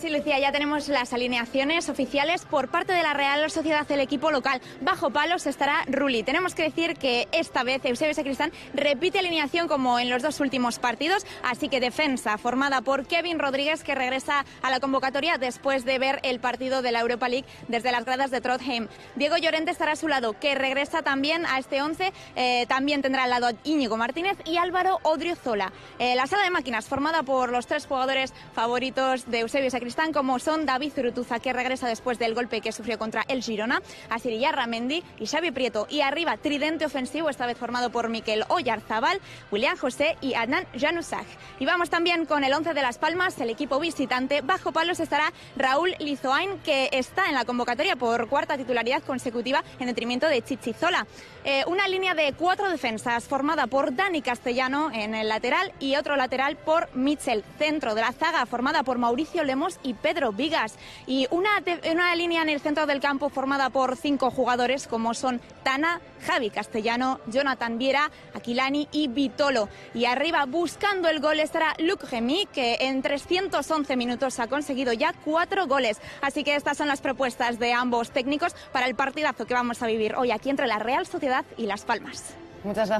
Sí, Lucía, ya tenemos las alineaciones oficiales por parte de la Real Sociedad del equipo local. Bajo palos estará Rulli. Tenemos que decir que esta vez Eusebio Sacristán repite alineación como en los dos últimos partidos, así que defensa formada por Kevin Rodríguez que regresa a la convocatoria después de ver el partido de la Europa League desde las gradas de Trondheim. Diego Llorente estará a su lado, que regresa también a este 11. Eh, también tendrá al lado Íñigo Martínez y Álvaro Odriozola. Eh, la sala de máquinas formada por los tres jugadores favoritos de Eusebio Sacristán están como son David Zurutuza, que regresa después del golpe que sufrió contra el Girona, Asirilla Ramendi y Xavi Prieto. Y arriba, tridente ofensivo, esta vez formado por Miquel Oyarzabal, William José y Adnan Januzaj. Y vamos también con el 11 de Las Palmas, el equipo visitante. Bajo palos estará Raúl Lizoain, que está en la convocatoria por cuarta titularidad consecutiva en detrimento de Chichizola. Eh, una línea de cuatro defensas formada por Dani Castellano en el lateral y otro lateral por Mitchell. Centro de la zaga formada por Mauricio Lemos y Pedro Vigas. Y una, una línea en el centro del campo formada por cinco jugadores como son Tana, Javi Castellano, Jonathan Viera, Aquilani y Vitolo. Y arriba buscando el gol estará Luc Gemi, que en 311 minutos ha conseguido ya cuatro goles. Así que estas son las propuestas de ambos técnicos para el partidazo que vamos a vivir hoy aquí entre la Real Sociedad y Las Palmas. Muchas gracias.